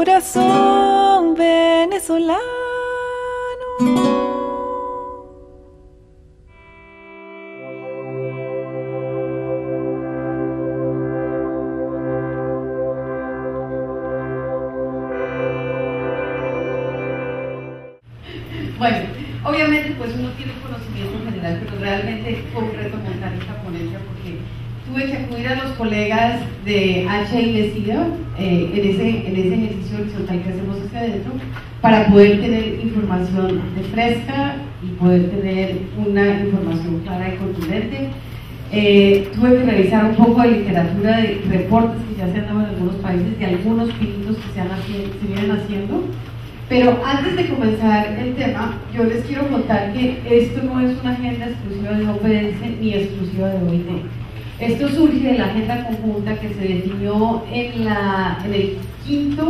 corazón venezolano. Bueno, obviamente pues uno tiene conocimiento general, pero realmente fue un reto montar esta ponencia porque tuve que acudir a los colegas de HIV SIDA eh, en, ese, en ese ejercicio horizontal que hacemos hacia adentro para poder tener información de fresca y poder tener una información clara y contundente. Eh, tuve que revisar un poco de literatura de reportes que ya se han dado en algunos países de algunos pinitos que se, han se vienen haciendo. Pero antes de comenzar el tema, yo les quiero contar que esto no es una agenda exclusiva de OPS ni exclusiva de OIT. Esto surge de la agenda conjunta que se definió en, la, en el quinto,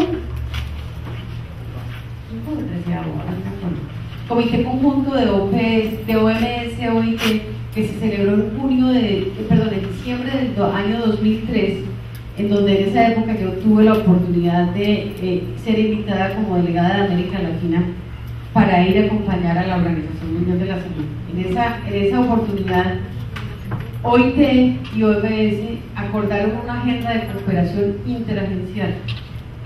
comité conjunto de OPS, de OMS, OIT, que se celebró en junio de, perdón, en diciembre del año 2003, en donde en esa época yo tuve la oportunidad de eh, ser invitada como delegada de América Latina para ir a acompañar a la Organización Mundial de la Salud. En esa, en esa oportunidad OIT y OMS acordaron una agenda de cooperación interagencial.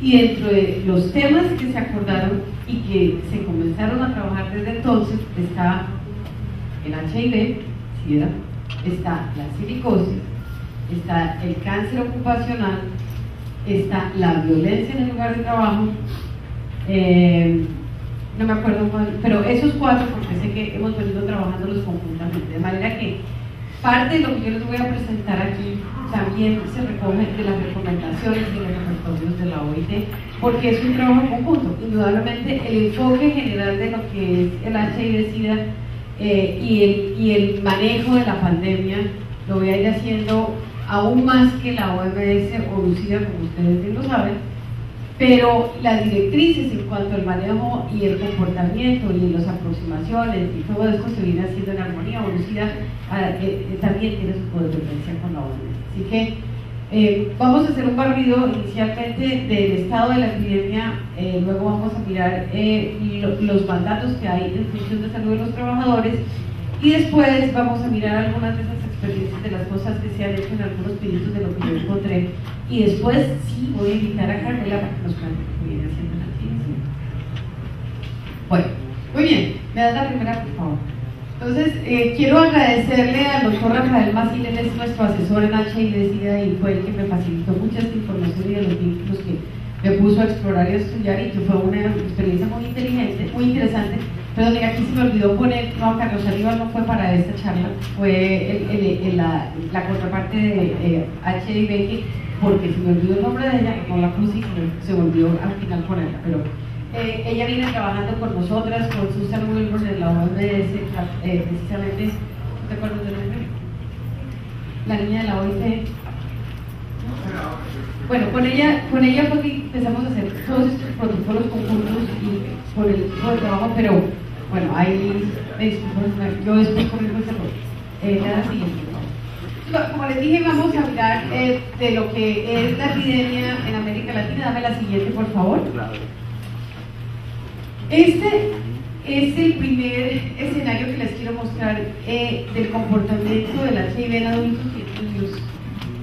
Y dentro de los temas que se acordaron y que se comenzaron a trabajar desde entonces está el HIV, SIDA, está la silicosis, está el cáncer ocupacional, está la violencia en el lugar de trabajo, eh, no me acuerdo pero esos cuatro porque sé que hemos venido trabajándolos conjuntamente, de manera que Parte de lo que yo les voy a presentar aquí también se recoge de las recomendaciones y los repertorios de la OIT, porque es un trabajo conjunto. Indudablemente, el enfoque general de lo que es el HIV-Sida eh, y, el, y el manejo de la pandemia lo voy a ir haciendo aún más que la OMS o Lucía, como ustedes bien lo saben, pero las directrices en cuanto al manejo y el comportamiento y las aproximaciones y todo esto se viene haciendo en armonía. Eh, eh, también tiene su codependencia con la OMS. Así que eh, vamos a hacer un barrido inicialmente del estado de la epidemia, luego vamos a mirar los mandatos que hay en función de salud de los trabajadores y después vamos a mirar algunas de esas experiencias de las cosas que se han hecho en algunos pedidos de lo que yo encontré y después sí voy a invitar a Carmela para que nos cuente haciendo la ciencia. Bueno, muy bien, me das la primera por favor. Entonces, eh, quiero agradecerle al doctor Rafael Masil, él es nuestro asesor en HIV-Sida y fue el que me facilitó mucha esta información y de los vínculos que me puso a explorar y a estudiar y que fue una experiencia muy inteligente, muy interesante. Pero aquí se me olvidó poner, no, Carlos Aníbal no fue para esta charla, fue el, la, la, contraparte de eh, HIV porque se me olvidó el nombre de ella, no la puse se volvió al final ponerla, pero eh, ella viene trabajando con nosotras, con Susan Wilbur en la OMS, eh, precisamente, ¿te acuerdas del nombre? La niña de la OIT. Bueno, con ella, con ella fue que empezamos a hacer todos estos protocolos conjuntos y por el tipo de trabajo, pero bueno, ahí, yo después con el eh, la siguiente como les dije, vamos a hablar eh, de lo que es la epidemia en América Latina. Dame la siguiente, por favor. Este es el primer escenario que les quiero mostrar eh, del comportamiento del HIV en adultos y niños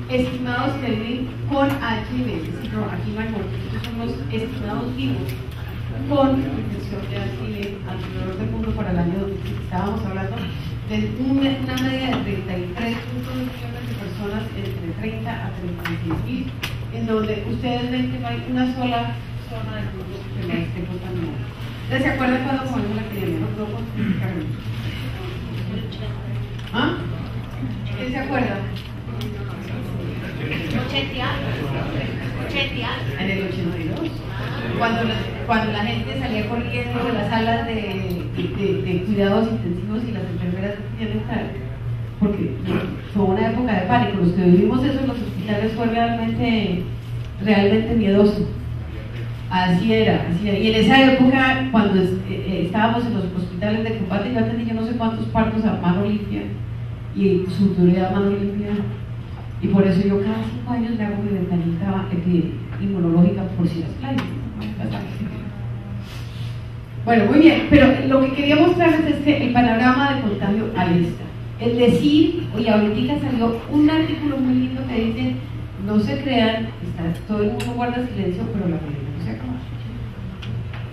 estimados que viven con HIV. No, aquí no hay muertos, estos son los estimados vivos con infección de HIV alrededor del mundo para el año 2000. Estábamos hablando de una, media de 33.2 millones de personas entre 30 a 36 mil, en donde ustedes ven que no hay una sola zona del mundo que la esté contaminando. ¿Se acuerdan cuando comenzó la epidemia? No puedo ¿Ah? ¿Quién se acuerda? 80 En el 82. Cuando la, cuando la gente salía corriendo de las salas de, de, cuidados intensivos y las enfermeras no estar, porque fue una época de pánico. Los que vivimos eso en los hospitales fue realmente, realmente miedoso. Así era, así era. Y en esa época, cuando eh, eh, estábamos en los hospitales de combate, yo atendí yo no sé cuántos partos a mano limpia y su autoridad a mano limpia Y por eso yo cada cinco años me hago mi ventanita inmunológica por si las playas. Bueno, muy bien, pero lo que quería mostrarles es que el panorama de contagio está. Es decir, y ahorita salió un artículo muy lindo que dice, no se crean, está, todo el mundo guarda silencio, pero la pandemia no se acaba.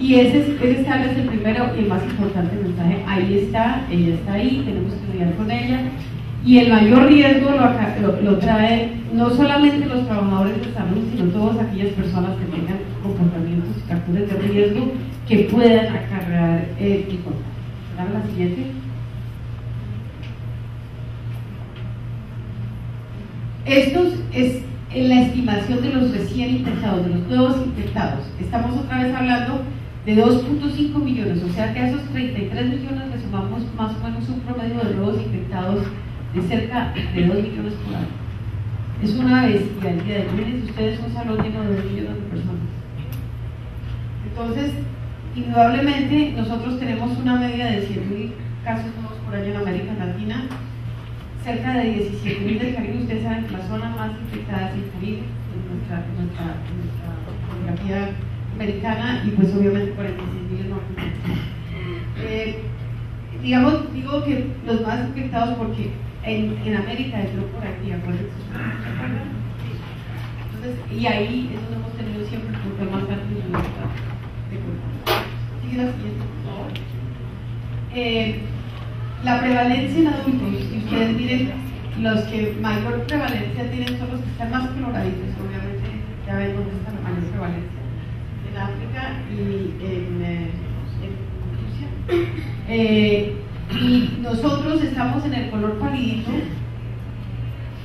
Y ese, ese tal vez el primero y el más importante mensaje. Ahí está, ella está ahí, tenemos que lidiar con ella. Y el mayor riesgo lo, lo, trae no solamente los trabajadores de salud, sino todas aquellas personas que tengan comportamientos y factores de riesgo que puedan acarrear el contagio. Dame la siguiente. Esto es la estimación de los recién infectados, de los nuevos infectados. Estamos otra vez hablando de 2.5 millones, o sea que a esos 33 millones le sumamos más o menos un promedio de nuevos infectados de cerca de 2 millones por año. Es una bestia el día de hoy. Ustedes un salón lleno de 2 millones de personas. Entonces, indudablemente, nosotros tenemos una media de 100.000 casos nuevos por año en América Latina, cerca de 17.000 del Caribe. Ustedes saben que la zona más infectada es el Caribe, en nuestra, geografía americana, y pues obviamente 46.000 en Norteamérica. Eh, digamos, digo que los más infectados porque en, en América entró por aquí, acuérdense. Entonces, y ahí es donde hemos tenido siempre el punto más alto de Sigue Eh, la prevalencia en adultos, y ustedes miren, los que mayor prevalencia tienen son los que están más coloraditos, obviamente, ya ven dónde está la mayor prevalencia, en África y en, eh, Rusia. Eh, y nosotros estamos en el color palidito,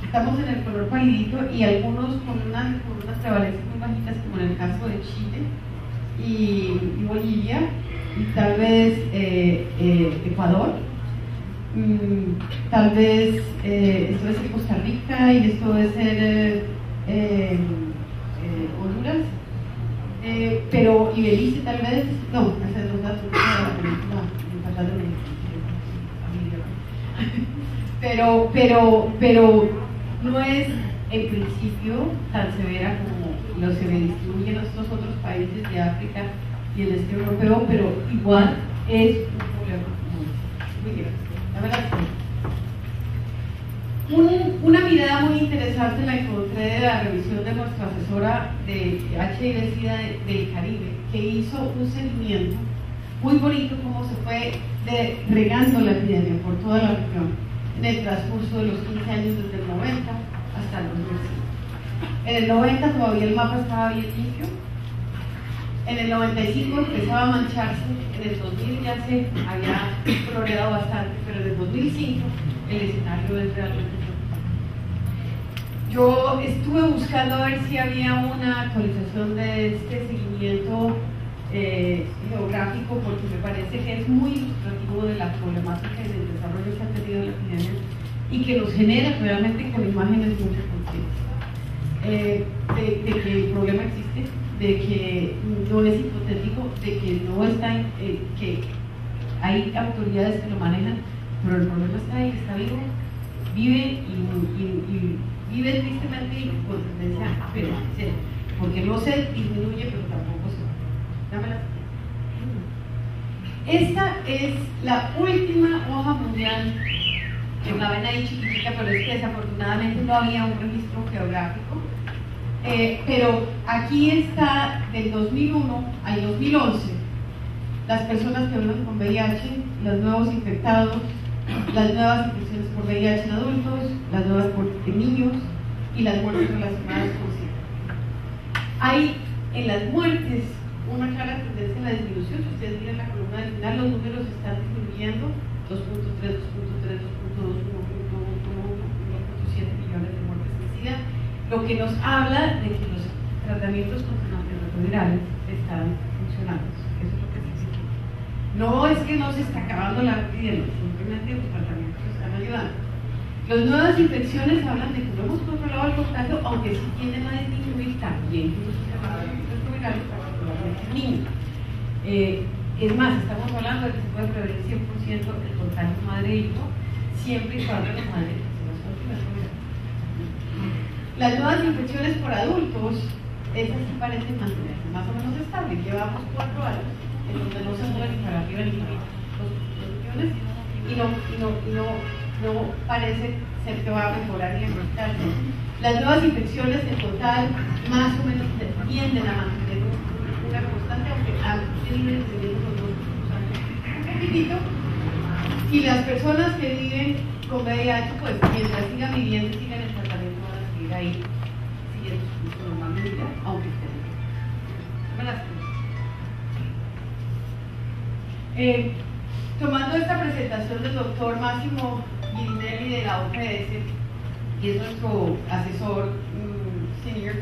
estamos en el color palidito y algunos con, una, con unas prevalencias muy bajitas, como en el caso de Chile y, Bolivia, y tal vez eh, eh, Ecuador. Mm, tal vez eh, esto es en Costa Rica y esto debe ser Honduras. pero y Belice tal vez, no, datos, no, no, no, pero, pero, pero no es en principio tan severa como lo se distribuyen en estos otros países de África y el este europeo, pero igual es un problema muy grande. una mirada muy interesante la encontré de la revisión de nuestra asesora de HIV-Sida del Caribe, que hizo un seguimiento muy bonito como se fue regando la epidemia por toda la región en el transcurso de los 15 años desde el 90 hasta el 2005. En el 90 todavía el mapa estaba bien limpio, en el 95 empezaba a mancharse, en el 2000 ya se había floreado bastante, pero en el 2005 el escenario es realmente yo estuve buscando a ver si había una actualización de este seguimiento eh, geográfico porque me parece que es muy ilustrativo de la problemática del desarrollo que ha tenido la epidemia y que nos genera realmente con imágenes conciencia eh, de, que el problema existe, de que no es hipotético, de que no está, eh, que hay autoridades que lo manejan, pero el problema está ahí, está vivo, vive y, vive tristemente con tendencia a porque no se disminuye, pero tampoco se esta es la última hoja mundial que la ven ahí chiquitita, pero es que desafortunadamente no había un registro geográfico. Eh, pero aquí está del 2001 al 2011 las personas que viven con VIH, los nuevos infectados, las nuevas infecciones por VIH en adultos, las nuevas en niños y las muertes relacionadas con SIDA. Hay en las muertes una clara tendencia en la disminución. Si ustedes miran la columna del final, los números están disminuyendo 2.3, 2.3, 2.2, 1.1, 1.7 millones de muertes de SIDA, lo que nos habla de que los tratamientos antirretrovirales están funcionando. Eso es lo que significa. No es que no se está acabando la epidemia, simplemente los tratamientos están ayudando. Las nuevas infecciones hablan de que no hemos controlado el contagio, aunque sí tienden a disminuir también los antirretrovirales eh, es más, estamos hablando de que se puede prevenir 100% el contagio madre-hijo, siempre y cuando la madre Las nuevas infecciones por adultos, esas sí parecen mantenerse más o menos estables. Llevamos cuatro años en donde no se mueven para arriba ni para abajo los infecciones y no, y no, y no, no parece ser que va a mejorar ni a mejorar. Las nuevas infecciones en total más o menos tienden a mantener una constante, aunque a niveles de un poquitito. Y las personas que viven con VIH, pues mientras sigan viviendo, sigan el tratamiento, van a seguir ahí, su aunque estén. Eh, tomando esta presentación del doctor Máximo Guinelli de la OPS, y es nuestro asesor mm, senior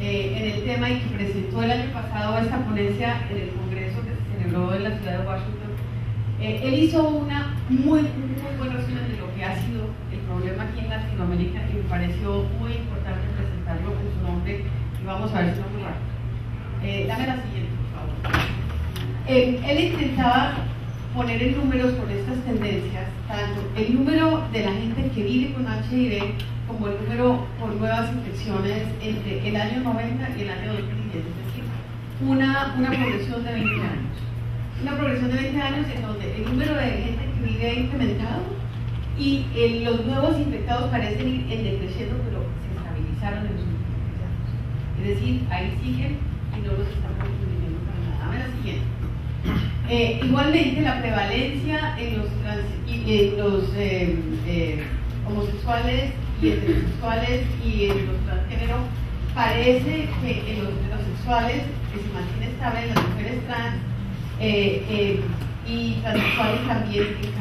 eh, en el tema y que presentó el año pasado esta ponencia en el Congreso que se celebró en la ciudad de Washington, eh, él hizo una muy, muy buen resumen de lo que ha sido problema aquí en Latinoamérica y me pareció muy importante presentarlo en su nombre y vamos a ver si no muy rápido. Eh, dame la siguiente, por favor. Eh, él intentaba poner en números con estas tendencias, tanto el número de la gente que vive con HIV como el número por nuevas infecciones entre el año 90 y el año 2010, es decir, una, una progresión de 20 años. Una progresión de 20 años en donde el número de gente que vive ha incrementado y eh, los nuevos infectados parecen ir en decreciendo, pero se estabilizaron en los últimos 10 años. Es decir, ahí siguen y no los estamos disminuyendo para nada. Dame la siguiente. Eh, igualmente, la prevalencia en los, trans, en los eh, homosexuales y heterosexuales y en los transgénero parece que en los heterosexuales que se mantiene estable en las mujeres trans y transexuales también en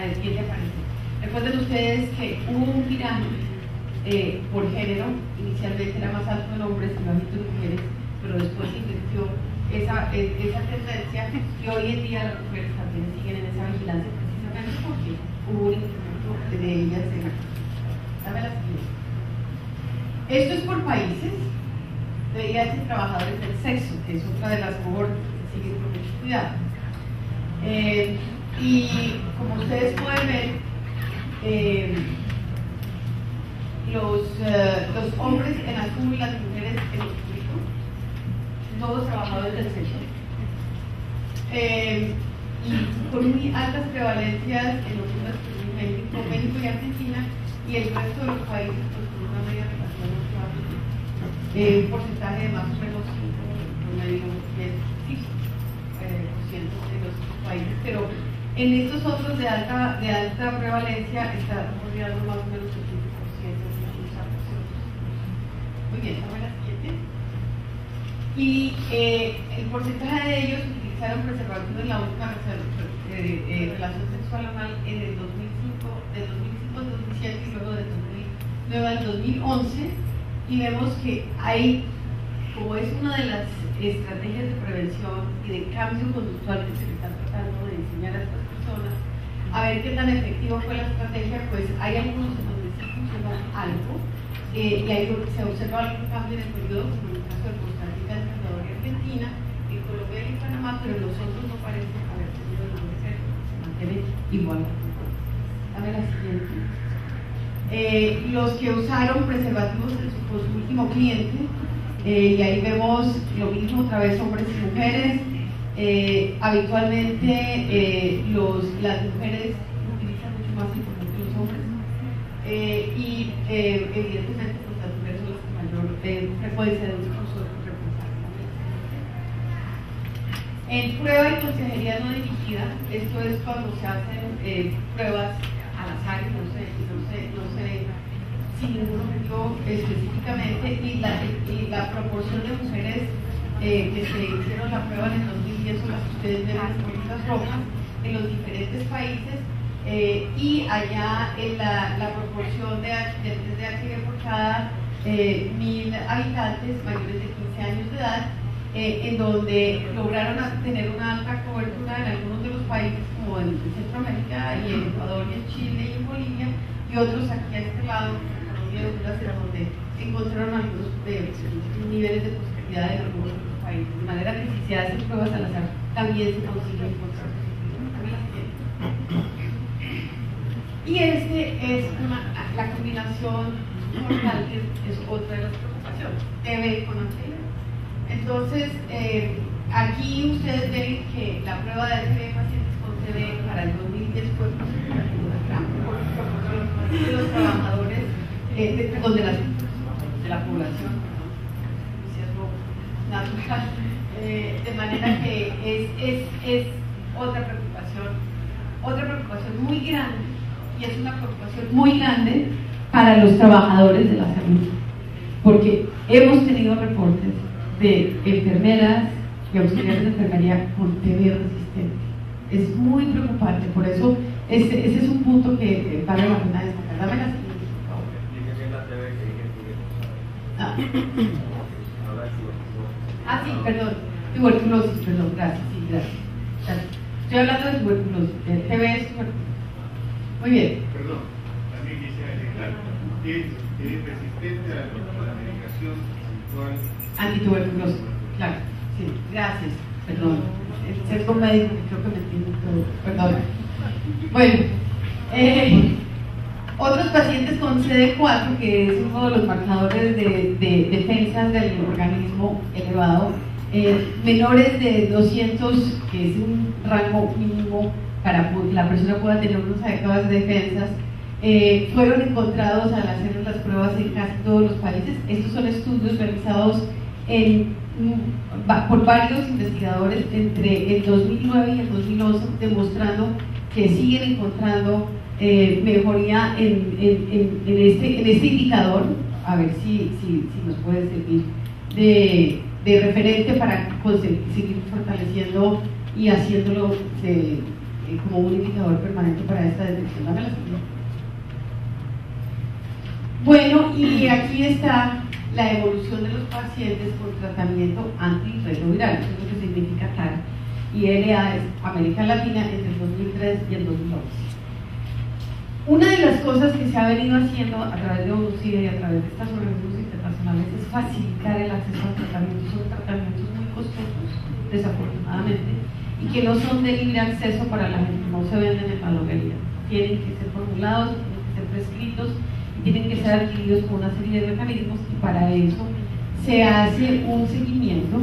cambio tiende a aparecer. Recuerden ustedes que hubo un viraje por género, inicialmente era más alto en hombres y bajito en mujeres, pero después invirtió esa, esa tendencia y hoy en día las mujeres también siguen en esa vigilancia precisamente porque hubo un incremento de ellas en Dame la siguiente. Esto es por países. VIH trabajadores del sexo, que es otra de las cohortes que siguen con mucho cuidado. Eh, y como ustedes pueden ver, eh, los, uh, los hombres en azul y las mujeres en oscurito todos trabajadores del sector. Eh, y con muy altas prevalencias en los en México, México y Argentina, y el resto de los países pues, con una media relación eh, un porcentaje de más o menos 5, medio 10, eh, por ciento de los países, pero en estos otros de alta, de alta prevalencia está rodeando más o menos el 15% de los Muy bien, vamos a la siguiente y eh, el porcentaje de ellos utilizaron preservativo en la última eh, eh, relación sexual anual en el 2005, del 2005 al 2007 y luego del 2009 al 2011 y vemos que hay, como es una de las estrategias de prevención y de cambio conductual que se le está tratando de enseñar a estas a ver qué tan efectiva fue la estrategia, pues hay algunos en donde sí funciona algo eh, y ahí se observa algún cambio en el periodo, como en el caso de Costa Rica, El Salvador y Argentina, en Colombia y Panamá, pero nosotros no parece haber tenido nada que se mantiene igual. Dame la siguiente. Eh, los que usaron preservativos en su, su último cliente, eh, y ahí vemos lo mismo otra vez hombres y mujeres. Eh, habitualmente los, las mujeres utilizan mucho más información que los hombres eh, y eh, evidentemente pues, las mujeres son las con mayor eh, frecuencia de uso En prueba y consejería no dirigida, esto es cuando se hacen pruebas al azar no se, no se, no se sin ningún objetivo específicamente y la, y la proporción de mujeres que se hicieron la prueba en el 2010 son las ustedes ven las bolitas rojas en los diferentes países eh, y allá en la, la proporción de, de, de HIV por cada eh, mil habitantes mayores de 15 años de edad, eh, en donde lograron tener una alta cobertura en algunos de los países como en Centroamérica y en Ecuador y en Chile y en Bolivia, y otros aquí a este lado, en Colombia y Honduras, donde encontraron algunos niveles de posibilidad en algunos De manera que si se hacen pruebas al azar, también se consigue encontrar. Y este es la combinación mortal es, es otra de las preocupaciones. TB con. Entonces, eh, aquí ustedes ven que la prueba de en pacientes con TB para el 2010 fue de los trabajadores, eh, de, perdón, de, las, de la población, natural. Eh, de manera que es, es, es otra preocupación, otra preocupación muy grande, y es una preocupación muy grande para los trabajadores de la salud, porque hemos tenido reportes de enfermeras y auxiliares de enfermería con TB resistente. Es muy preocupante, por eso ese, ese es un punto que vale la pena destacar. Dame la siguiente. Ah. Ah, sí, perdón. Tuberculosis, perdón, gracias, sí, gracias. Estoy hablando de tuberculosis, de TB es tuberculosis. Muy bien. Perdón, también quisiera agregar, es, es resistente a la, medicación habitual. Antituberculosis, claro, sí, gracias, perdón. El sesgo médico, que creo que me entiende todo, perdón. Bueno, eh, otros pacientes con CD4, que es uno de los marcadores de, de defensas del organismo elevado, eh, menores de 200, que es un rango mínimo para que la persona pueda tener unas adecuadas defensas, eh, fueron encontrados al hacer las pruebas en casi todos los países. Estos son estudios realizados en, mm, por varios investigadores entre el 2009 y el 2011, demostrando que siguen encontrando eh, mejoría en, este, en este indicador, a ver si, nos puede servir de, referente para seguir fortaleciendo y haciéndolo eh, como un indicador permanente para esta detección. Dame la. Bueno, y aquí está la evolución de los pacientes con tratamiento antirretroviral, eso es lo que significa TAR, y LA es América Latina entre el 2003 y el 2011. Una de las cosas que se ha venido haciendo a través de ONUCIDE y a través de estas organismos internacionales es facilitar el acceso a tratamientos. Son tratamientos muy costosos, desafortunadamente, y que no son de libre acceso para la gente, no se venden en la droguería. Tienen que ser formulados, tienen que ser prescritos tienen que ser adquiridos con una serie de mecanismos y para eso se hace un seguimiento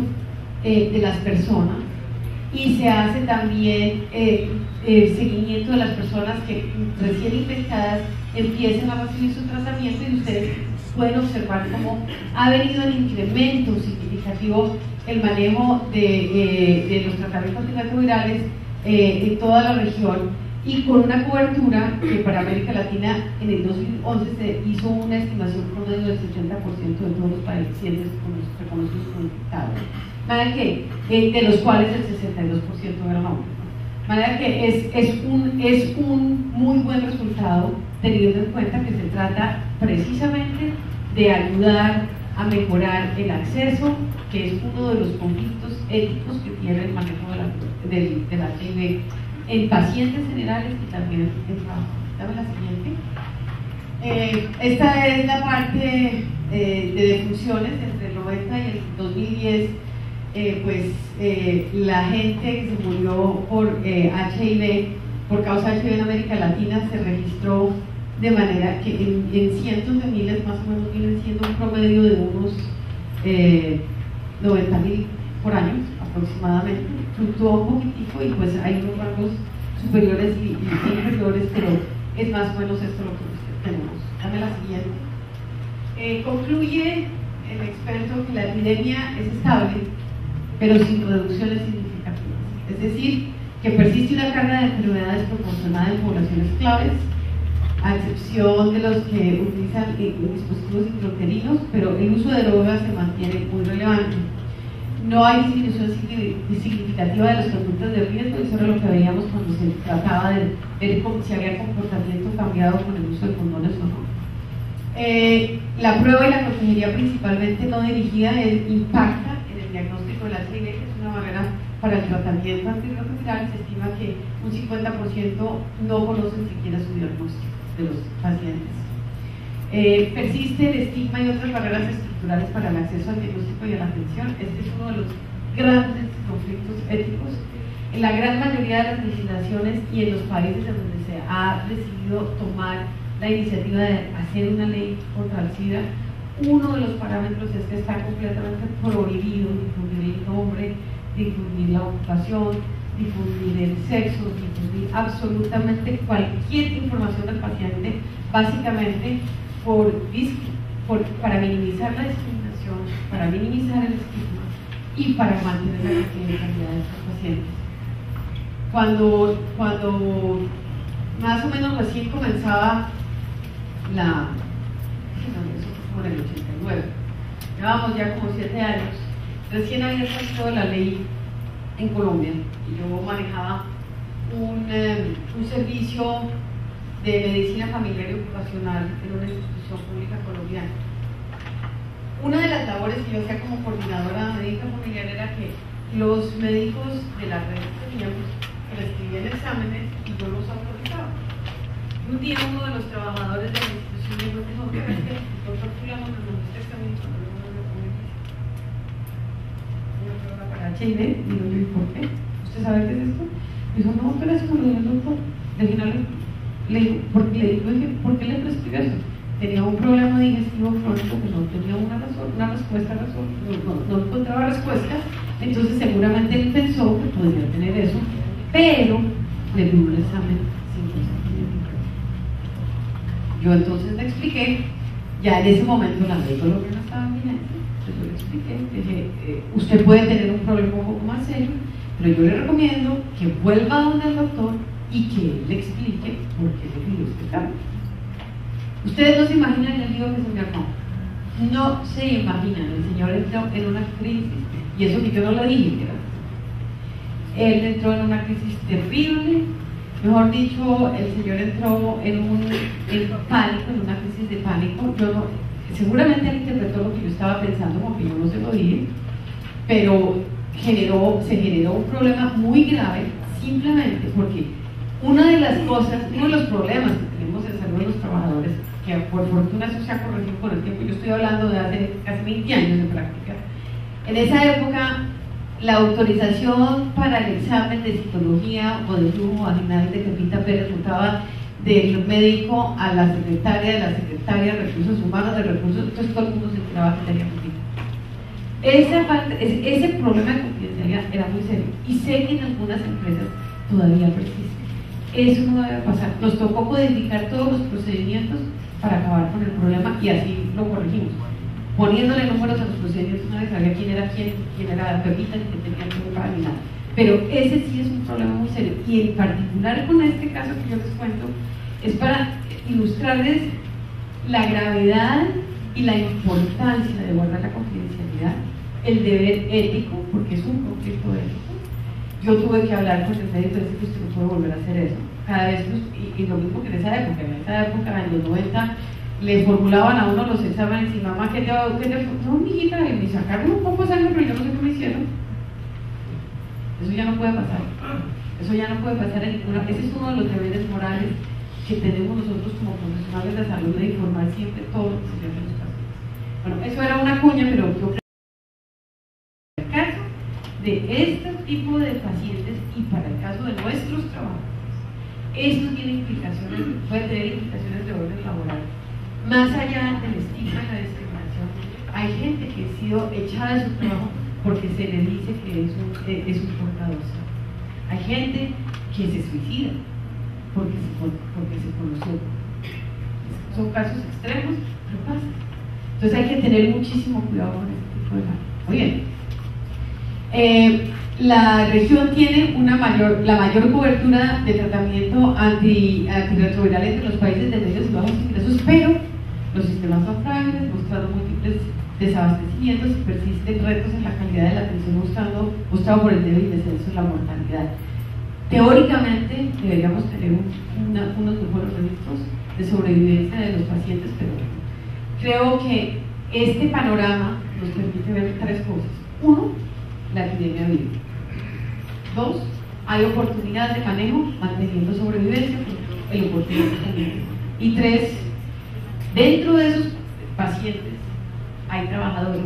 eh, de las personas y se hace también eh, el seguimiento de las personas que recién infectadas empiezan a recibir su tratamiento y ustedes pueden observar cómo ha venido en incremento significativo el manejo de, eh, los tratamientos antirretrovirales eh, en toda la región y con una cobertura que para América Latina en el 2011 se hizo una estimación promedio del 60% de todos los pacientes reconocidos como infectados. Manera que, eh, de los cuales el 62% eran hombres. De manera que es, es, un, es un muy buen resultado teniendo en cuenta que se trata precisamente de ayudar a mejorar el acceso, que es uno de los conflictos éticos que tiene el manejo de la, del, de la HIV en pacientes generales y también en trabajo. Dame la siguiente. Eh, esta es la parte eh, de defunciones entre el 90 y el 2010. Eh, pues eh, la gente que se murió por HIV, por causa de HIV en América Latina, se registró de manera que en, en, cientos de miles más o menos vienen siendo un promedio de unos eh, 90 mil por año aproximadamente. Fluctúa un poquitico y pues hay unos rangos superiores y, y, inferiores, pero es más o menos esto lo que tenemos. Dame la siguiente. Eh, concluye el experto que la epidemia es estable, pero sin reducciones significativas. Es decir, que persiste una carga de enfermedades proporcionada en poblaciones claves, a excepción de los que utilizan dispositivos intrauterinos, pero el uso de drogas se mantiene muy relevante. No hay disminución significativa de las conductas de riesgo, eso era lo que veíamos cuando se trataba de ver si había comportamiento cambiado con el uso de condones o no. Eh, la prueba y la consejería principalmente no dirigida impacta en el diagnóstico de la HIV, que es una barrera para el tratamiento antirretroviral. Se estima que un 50% no conocen siquiera su diagnóstico de los pacientes. Eh, persiste el estigma y otras barreras estructurales para el acceso al diagnóstico y a la atención. Este es uno de los grandes conflictos éticos. En la gran mayoría de las legislaciones y en los países en donde se ha decidido tomar la iniciativa de hacer una ley contra el SIDA, uno de los parámetros es que está completamente prohibido difundir el nombre, difundir la ocupación, difundir el sexo, difundir absolutamente cualquier información del paciente, básicamente para minimizar la discriminación, para minimizar el estigma y para mantener la calidad de estos pacientes. Cuando, cuando más o menos recién comenzaba la, como en el 89. Llevábamos ya como siete años. Recién había salido la ley en Colombia y yo manejaba un, eh, servicio de medicina familiar y ocupacional en una institución pública colombiana. Una de las labores que yo hacía como coordinadora médica familiar era que los médicos de la red teníamos prescribían exámenes y yo los autorizaba. Un día uno de los trabajadores de la institución me dijo, que el doctor fulano nos este examen y cuando yo me lo para HIV, digo yo, ¿y por qué? ¿Usted sabe qué es esto? Dijo, no, pero eso lo dio el doctor. Le dije, le digo, ¿por qué le digo, ¿por qué le prescribió esto? Tenía un problema digestivo crónico que no tenía una, razón, una respuesta, razón, no, no, encontraba respuesta, entonces seguramente él pensó que podría tener eso, pero le dio un examen sin Yo entonces le expliqué, ya en ese momento la ley colombiana estaba vigente, entonces yo le expliqué, dije, eh, usted puede tener un problema un poco más serio, pero yo le recomiendo que vuelva donde el doctor y que él le explique por qué le pidió este cambio. Ustedes no se imaginan el lío que se me armó. No se imaginan, el Señor entró en una crisis, y eso que yo no lo dije, ¿verdad? Él entró en una crisis terrible, mejor dicho, el Señor entró en un pánico, en una crisis de pánico. Yo no, seguramente él interpretó lo que yo estaba pensando, porque yo no se lo dije, pero generó, se generó un problema muy grave simplemente porque una de las cosas, uno de los problemas que tenemos en salud de los trabajadores, que por fortuna eso se ha corregido con el tiempo, yo estoy hablando de hace casi 20 años de práctica, en esa época la autorización para el examen de citología o de flujo vaginal de Pepita Pérez resultaba del médico a la secretaria, de la secretaria de recursos humanos, de recursos, entonces todo el mundo se que Pepita. Esa parte, ese problema de confidencialidad era muy serio y sé que en algunas empresas todavía persiste. Eso no debe pasar. Nos tocó codificar todos los procedimientos para acabar con el problema y así lo corregimos. Poniéndole números a los procedimientos, nadie sabía quién era quién, quién era Pepita, ni quién tenía que pagar ni nada. Pero ese sí es un problema muy serio. Y en particular con este caso que yo les cuento, es para ilustrarles la gravedad y la importancia de guardar la confidencialidad, el deber ético, porque es un conflicto ético yo tuve que hablar con el médico y que usted no puede volver a hacer eso. Cada vez, y, lo mismo que en esa época, en esa época, en los 90, le formulaban a uno los exámenes y mamá, ¿qué te qué te No, mijita, me sacaron un poco de sangre, pero yo no sé qué me hicieron. Eso ya no puede pasar. Eso ya no puede pasar en ninguna. Ese es uno de los deberes morales que tenemos nosotros como profesionales de salud de informar siempre todo lo que se en los pacientes. Bueno, eso era una cuña, pero yo creo que el caso de este tipo de pacientes y para el caso de nuestros trabajadores, esto tiene implicaciones, puede tener implicaciones de orden laboral. Más allá del estigma y la discriminación, hay gente que ha sido echada de su trabajo porque se le dice que es un, es un portador. Hay gente que se suicida porque se, porque se conoció. Son casos extremos, pero pasa. Entonces hay que tener muchísimo cuidado con este tipo de casos. Muy bien. Eh, la región tiene una mayor, la mayor cobertura de tratamiento anti, antirretroviral entre los países de medios y bajos ingresos, pero los sistemas son frágiles, mostrando múltiples desabastecimientos y persisten retos en la calidad de la atención mostrando, mostrado por el débil descenso en la mortalidad. Teóricamente deberíamos tener unos mejores registros de sobrevivencia de los pacientes, pero creo que este panorama nos permite ver tres cosas. Uno, la epidemia vive. Dos, hay oportunidades de manejo manteniendo sobrevivencia, el oportunidad de Y tres, dentro de esos pacientes hay trabajadores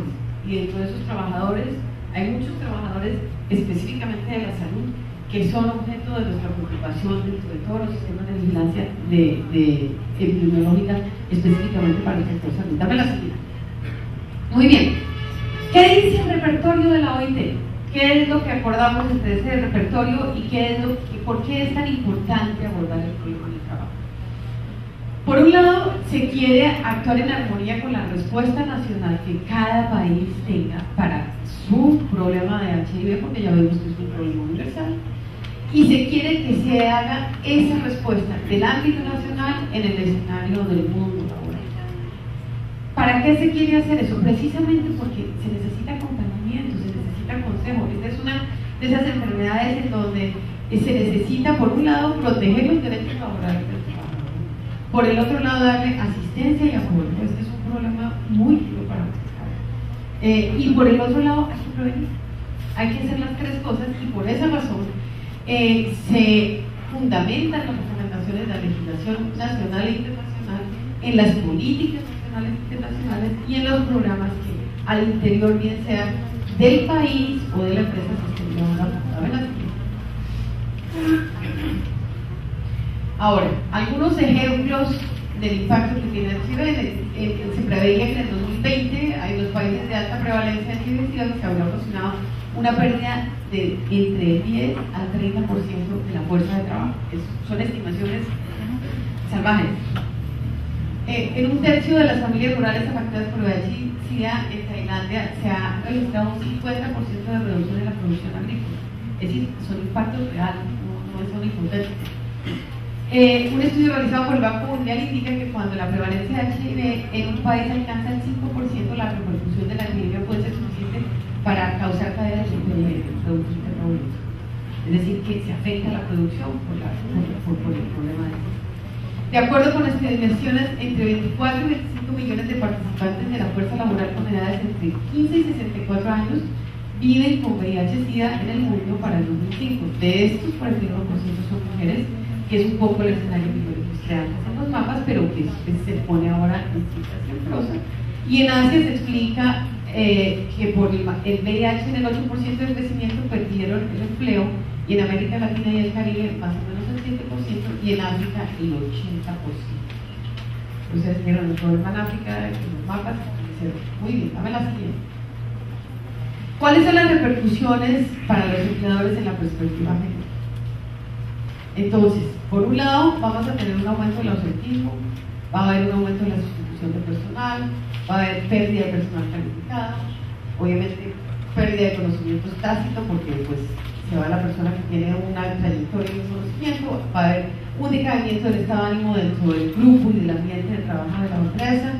y dentro de esos trabajadores hay muchos trabajadores específicamente de la salud que son objeto de nuestra preocupación dentro de todos los sistemas de vigilancia de, de epidemiológica, específicamente para el sector salud. Dame la siguiente. Muy bien. ¿Qué dice el repertorio de la OIT? ¿Qué es lo que acordamos entre ese repertorio y qué es lo, y por qué es tan importante abordar el problema? Por un lado, se quiere actuar en armonía con la respuesta nacional que cada país tenga para su problema de HIV, porque ya vemos que es un problema universal, y se quiere que se haga esa respuesta del ámbito nacional en el escenario del mundo laboral. ¿Para qué se quiere hacer eso? Precisamente porque se necesita acompañamiento, se necesita consejo. Esta es una de esas enfermedades en donde se necesita, por un lado, proteger los derechos laborales por el otro lado, darle asistencia y apoyo. Este es un problema muy duro para nosotros. Eh, y por el otro lado, hay que prevenir. Hay que hacer las tres cosas y por esa razón eh, se fundamentan las recomendaciones de la legislación nacional e internacional en las políticas nacionales e internacionales y en los programas que al interior, bien sea del país o de la empresa que esté Ahora, algunos ejemplos del impacto que tiene el HIV. se preveía que en el 2020 hay dos países de alta prevalencia de HIV que habría ocasionado una pérdida de entre 10 al 30% de la fuerza de trabajo. son estimaciones salvajes. Eh, en un tercio de las familias rurales afectadas por VIH-Sida en Tailandia se ha registrado un 50% de reducción en la producción agrícola. Es decir, son impactos reales, no, no son hipotéticos. Eh, un estudio realizado por el Banco Mundial indica que cuando la prevalencia de HIV en un país alcanza el 5%, la repercusión de la epidemia puede ser suficiente para causar cadenas de producción Es decir, que se afecta la producción por, el problema de De acuerdo con estimaciones, entre 24 y 25 millones de participantes de la fuerza laboral con edades entre 15 y 64 años viven con VIH-Sida en el mundo para el 2005. De estos, 41% son mujeres que es un poco el escenario que mostré en los mapas, pero que, se pone ahora en situación prosa. Y en Asia se explica eh, que por el, VIH en el 8% del crecimiento perdieron el empleo, y en América Latina y el Caribe más o menos el 7%, y en África el 80%. Entonces, vieron el problema en África, en los mapas, muy bien, dame la siguiente. ¿Cuáles son las repercusiones para los empleadores en la perspectiva general? Entonces, por un lado, vamos a tener un aumento del ausentismo, va a haber un aumento de la sustitución de personal, va a haber pérdida de personal calificado, obviamente pérdida de conocimientos tácitos porque pues se va la persona que tiene una trayectoria de conocimiento, va a haber un decaimiento del estado de ánimo dentro del grupo y del ambiente de trabajo de la empresa,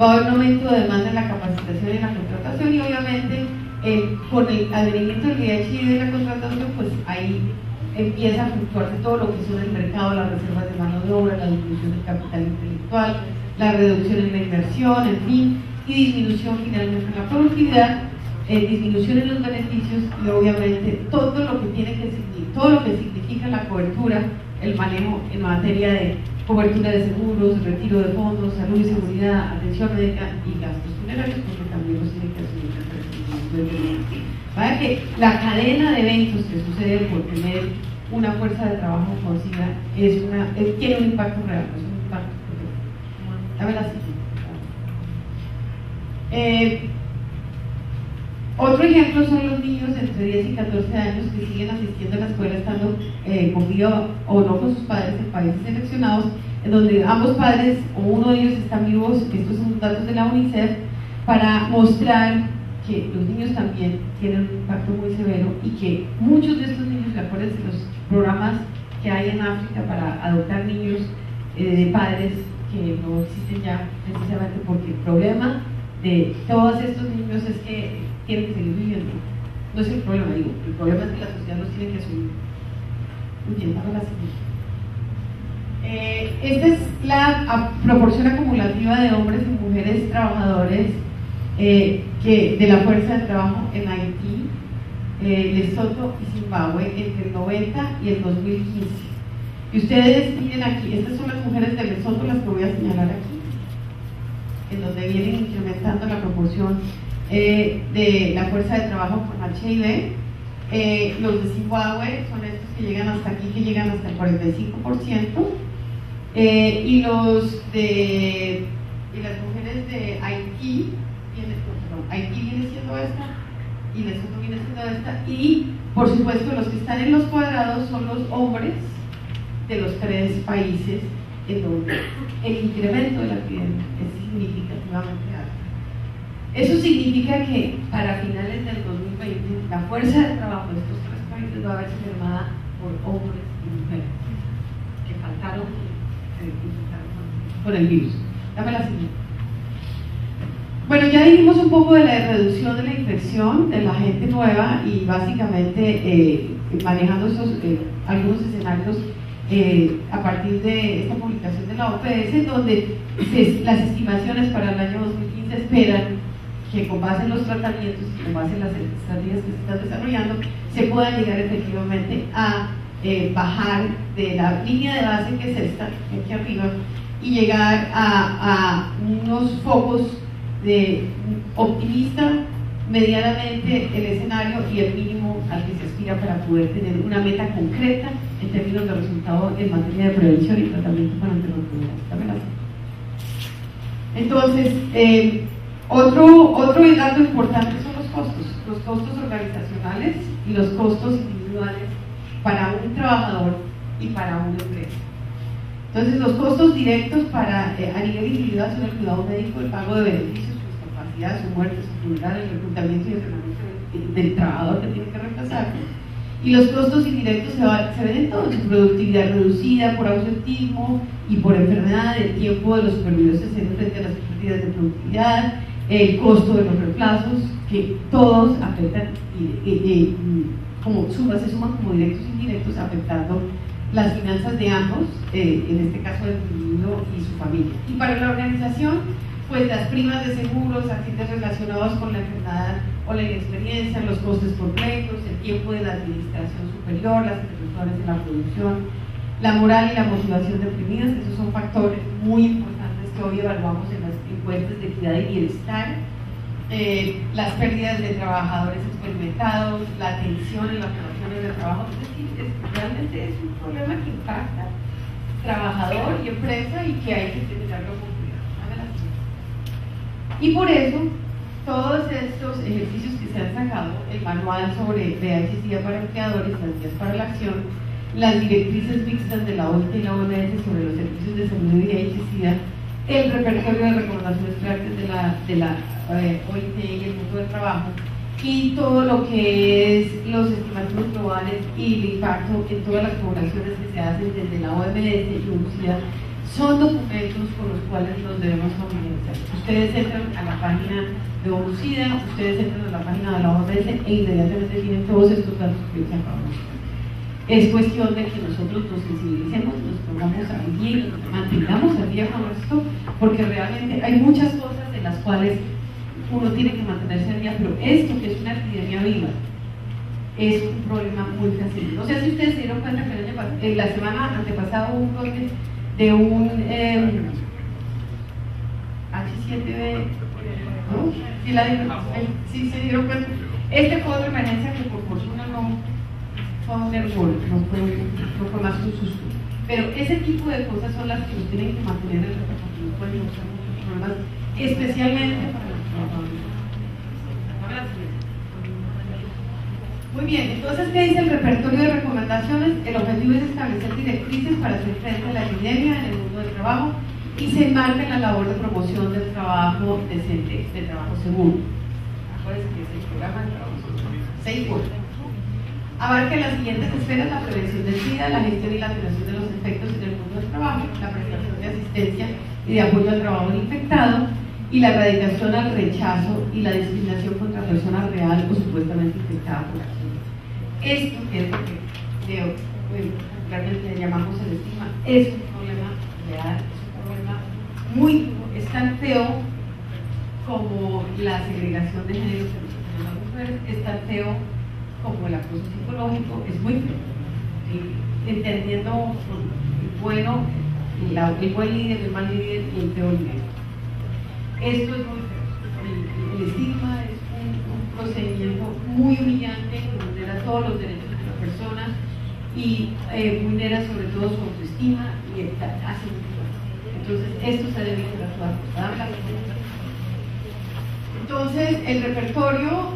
va a haber un aumento de demanda en la capacitación y en la contratación y obviamente eh, con el advenimiento del VIH y de la contratación pues ahí empieza a fluctuarse todo lo que son el mercado, las reservas de mano de obra, la disminución del capital intelectual, la reducción en la inversión, en fin, y disminución finalmente en la productividad, eh, disminución en los beneficios y obviamente todo lo que tiene que todo lo que significa la cobertura, el manejo en materia de cobertura de seguros, retiro de fondos, salud y seguridad, atención médica y gastos funerarios, porque también los tiene que asumir Vaya que la cadena de eventos que sucede por tener una fuerza de trabajo conocida es una, tiene un impacto real, es un impacto. Eh, otro ejemplo son los niños entre 10 y 14 años que siguen asistiendo a la escuela estando eh, con vida o no con sus padres en países seleccionados, en donde ambos padres o uno de ellos están vivos, estos son datos de la UNICEF, para mostrar que los niños también tienen un impacto muy severo y que muchos de estos niños, acuérdense los programas que hay en África para adoptar niños eh, de padres que no existen ya precisamente porque el problema de todos estos niños es que tienen que seguir viviendo. No es el problema, digo, el problema es que la sociedad los tiene que asumir. Siguiente. Eh, esta es la proporción acumulativa de hombres y mujeres trabajadores eh, que de la fuerza de trabajo en Haití, eh, Lesoto y Zimbabue entre el 90 y el 2015. Y ustedes tienen aquí, estas son las mujeres de Lesoto, las que voy a señalar aquí, en donde vienen incrementando la proporción eh, de la fuerza de trabajo con HIV. Eh, los de Zimbabue son estos que llegan hasta aquí, que llegan hasta el 45%. Eh, y los de y las mujeres de Haití, Haití viene siendo esta, y Lesotho viene siendo esta, y por supuesto los que están en los cuadrados son los hombres de los tres países en donde el incremento de la epidemia es significativamente alto. Eso significa que para finales del 2020 la fuerza de trabajo de estos tres países va a verse formada por hombres y mujeres que faltaron con el virus. Dame la siguiente. Bueno, ya dijimos un poco de la reducción de la infección de la gente nueva y básicamente eh, manejando esos, eh, algunos escenarios eh, a partir de esta publicación de la OPS, donde las estimaciones para el año 2015 esperan que con base en los tratamientos y con base en las estrategias que se están desarrollando, se pueda llegar efectivamente a bajar de la línea de base que es esta, aquí arriba, y llegar a, a unos focos de optimista medianamente el escenario y el mínimo al que se aspira para poder tener una meta concreta en términos de resultados en materia de prevención y tratamiento para enfermedades. Entonces, eh, otro, otro dato importante son los costos, los costos organizacionales y los costos individuales para un trabajador y para una empresa. Entonces, los costos directos para, eh, a nivel individual son el cuidado médico, el pago de beneficios, su muerte, su funeral, el reclutamiento y entrenamiento del, trabajador que tiene que reemplazar. Y los costos indirectos se, se ven en todo, su productividad reducida por ausentismo y por enfermedad, el tiempo de los supervisores frente a las pérdidas de productividad, el costo de los reemplazos, que todos afectan, y, como sumas, se suman como directos e indirectos, afectando las finanzas de ambos, eh, en este caso del individuo y su familia. Y para la organización, pues las primas de seguros, agentes relacionados con la enfermedad o la inexperiencia, los costes completos, el tiempo de la administración superior, las interrupciones en la producción, la moral y la motivación deprimidas, esos son factores muy importantes que hoy evaluamos en las encuestas de equidad y bienestar. Eh, las pérdidas de trabajadores experimentados, la atención en las relaciones de trabajo, realmente es un problema que impacta trabajador y empresa y que hay que tenerlo cuidado. Y por eso, todos estos ejercicios que se han sacado, el manual sobre VIH para empleadores, vías para la acción, las directrices mixtas de la OIT y la OMS sobre los servicios de salud y VIH el repertorio de recomendaciones de la, de la eh, OIT y el mundo del trabajo, y todo lo que es los estimativos globales y el impacto en todas las poblaciones que se hacen desde la OMS y UNCIDA son documentos con los cuales nos debemos familiarizar. Ustedes entran a la página de UNCIDA, ustedes entran a la página de la OMS e inmediatamente tienen todos estos datos que se acabamos. Es cuestión de que nosotros nos sensibilicemos, nos pongamos al día, mantengamos al día con esto, porque realmente hay muchas cosas en las cuales uno tiene que mantenerse al día, pero esto que es una epidemia viva es un problema muy fácil. No sé si ustedes se dieron cuenta que en la semana antepasada hubo un brote de un eh, H7B, ¿no? ¿Sí, la, sí se dieron cuenta. Este fue de emergencia que por fortuna no fue un error, no fue, no fue más un susto. Pero ese tipo de cosas son las que nos tienen que mantener en el no pueden causar muchos problemas, especialmente para muy bien, entonces, ¿qué dice el repertorio de recomendaciones? El objetivo es establecer directrices para hacer frente a la epidemia en el mundo del trabajo y se enmarca en la labor de promoción del trabajo decente, del trabajo seguro. Acuérdense que es el programa de trabajo seguro. Abarca las siguientes esferas, la prevención del SIDA, la gestión y la atención de los efectos en el mundo del trabajo, la prestación de asistencia y de apoyo al trabajo infectado, y la erradicación al rechazo y la discriminación contra personas reales o supuestamente infectadas por acción. Esto es lo que realmente le llamamos el estigma, es un problema real, es un problema muy, es tan feo como la segregación de género que las mujeres, es tan feo como el acoso psicológico, es muy feo. entendiendo el bueno, el buen líder, el mal líder y el peor líder. Esto es muy feo. El, estigma es un, procedimiento muy humillante que todos los derechos de la persona y eh, vulnera sobre todo su autoestima y hace Entonces, esto se debe interactuar. Entonces, el repertorio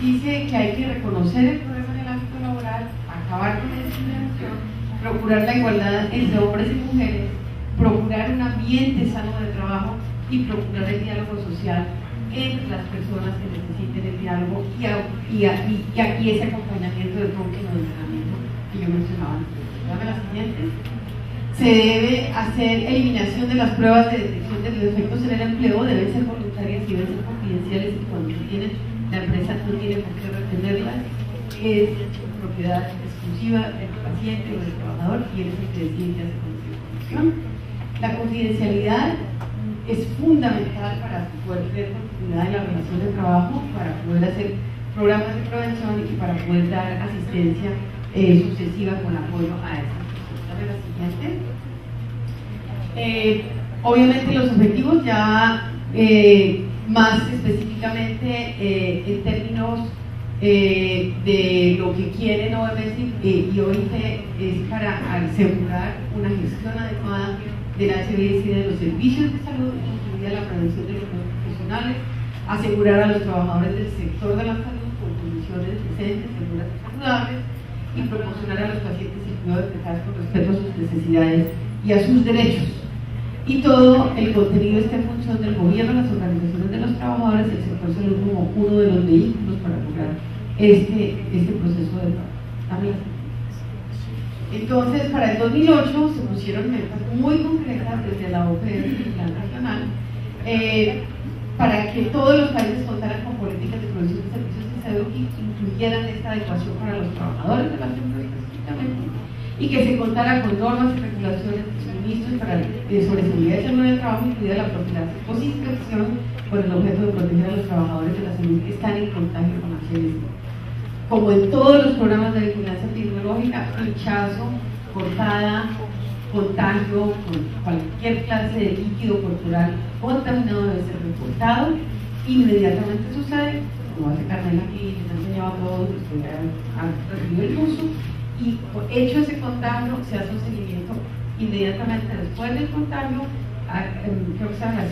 dice que hay que reconocer el problema en el ámbito laboral, acabar con la discriminación, procurar la igualdad entre hombres y mujeres, procurar un ambiente sano de trabajo y procurar el diálogo social entre las personas que necesiten el diálogo y, y, y, aquí ese acompañamiento de coaching o de entrenamiento que yo mencionaba antes. la siguiente. Se debe hacer eliminación de las pruebas de detección de los defectos en el empleo, deben ser voluntarias y deben ser confidenciales y cuando tienen, la empresa no tiene por qué retenerlas, es propiedad exclusiva del paciente o del trabajador y él es el que decide qué hace con La confidencialidad es fundamental para poder tener continuidad en la relación de trabajo, para poder hacer programas de prevención y para poder dar asistencia eh, sucesiva con apoyo a la siguiente. Eh, obviamente los objetivos ya eh, más específicamente en términos de lo que quieren OMS y OIT es para asegurar una gestión adecuada de la HBS y de los servicios de salud, incluida la prevención de los profesionales, asegurar a los trabajadores del sector de la salud con condiciones decentes, seguras y saludables, y proporcionar a los pacientes el cuidado eficaz con respeto a sus necesidades y a sus derechos. Y todo el contenido está en función del gobierno, las organizaciones de los trabajadores, el sector salud como uno de los vehículos para lograr este, este proceso de trabajo. Entonces, para el 2008 se pusieron metas muy concretas desde la OPS y el Plan Nacional eh, para que todos los países contaran con políticas de provisión de servicios de salud que incluyeran esta adecuación para los trabajadores de las empresas y que se contara con normas y regulaciones de suministros para, eh, sobre seguridad y salud del trabajo, incluida la profilaxis o inspección con el objeto de proteger a los trabajadores de la salud que están en contagio con la como en todos los programas de vigilancia epidemiológica, pinchazo, cortada, contagio, con cualquier clase de líquido corporal contaminado debe ser reportado. Inmediatamente sucede, como hace Carmela aquí, les ha enseñado a todos, que han recibido el uso, y hecho ese contagio, se hace un seguimiento inmediatamente después del contagio, creo que son las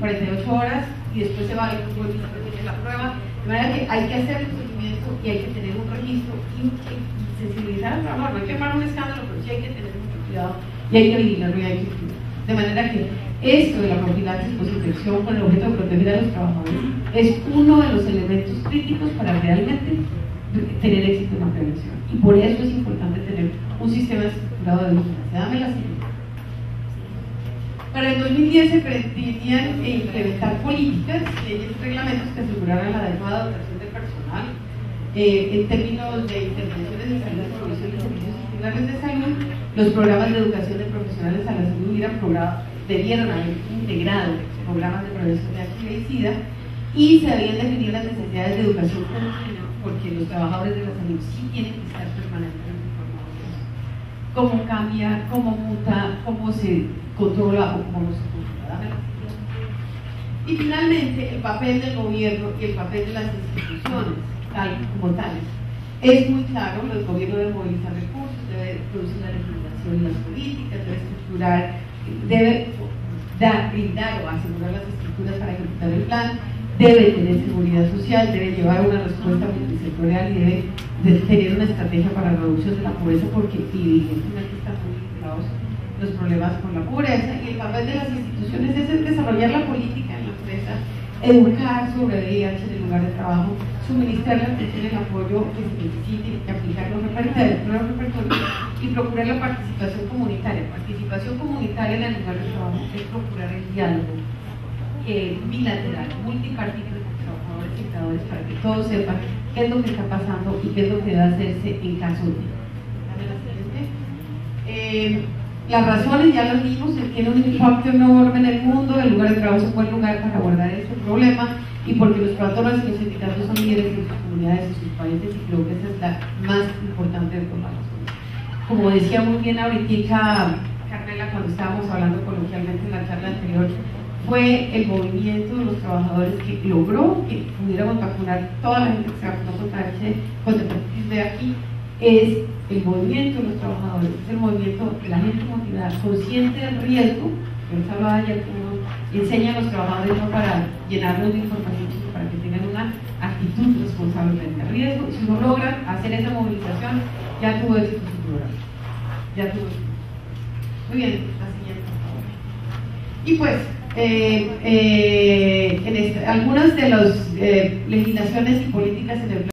48 horas, y después se va a la prueba. De manera que hay que hacer y hay que tener un registro y, sensibilizar al trabajador. No hay que armar un escándalo, pero sí hay que tener mucho cuidado y hay que vigilarlo y hay que cuidar. De manera que esto de la profilaxis post-infección con el objeto de proteger a los trabajadores es uno de los elementos críticos para realmente tener éxito en la prevención. Y por eso es importante tener un sistema estructurado de vigilancia. Dame la siguiente. Para el 2010 se pretendían implementar políticas, y reglamentos que aseguraran la adecuada dotación del personal, eh, en términos de intervenciones en salud, provisión de servicios titulares de salud, los programas de educación de profesionales a la salud hubieran debieron haber integrado programas de prevención de HIV y SIDA y se habían definido las necesidades de educación continua porque los trabajadores de la salud sí tienen que estar permanentemente informados cómo cambia, cómo muta, cómo se controla o cómo no se controla. Y finalmente, el papel del gobierno y el papel de las instituciones tal como tal. Es muy claro, el gobierno debe movilizar recursos, debe producir la legislación y las políticas, debe estructurar, debe dar, brindar o asegurar las estructuras para ejecutar el plan, debe tener seguridad social, debe llevar una respuesta multisectorial y debe tener una estrategia para la reducción de la pobreza porque evidentemente están muy vinculados los problemas con la pobreza y el papel de las instituciones es desarrollar la política en la empresa, educar sobre el VIH en lugar de trabajo, suministrar la atención y el apoyo que se necesite, aplicar los repertorios y procurar la participación comunitaria. Participación comunitaria en el lugar de trabajo es procurar el diálogo eh, bilateral, multipartito entre trabajadores y creadores para que todos sepan qué es lo que está pasando y qué es lo que debe hacerse en caso de. Eh, las razones ya las vimos, tiene un impacto enorme en el mundo, el lugar de trabajo es un buen lugar para abordar este problema y porque los patrones y los sindicatos son líderes en sus comunidades y sus países y creo que esa es la más importante de todas. Como decía muy bien ahorita Carmela cuando estábamos hablando coloquialmente en la charla anterior, fue el movimiento de los trabajadores que logró que pudiéramos vacunar toda la gente que se vacunó contra HIV, contra B aquí, es el movimiento de los trabajadores, es el movimiento de la gente motivada, consciente del riesgo, les hablaba ayer, como enseña a los trabajadores no para llenarlos de información, sino para que tengan una actitud responsable frente al riesgo. Si uno logra hacer esa movilización, ya tuvo éxito su programa. Ya tuvo éxito. Muy bien, la siguiente. Y pues, eh, eh, este- algunas de las eh, legislaciones y políticas en el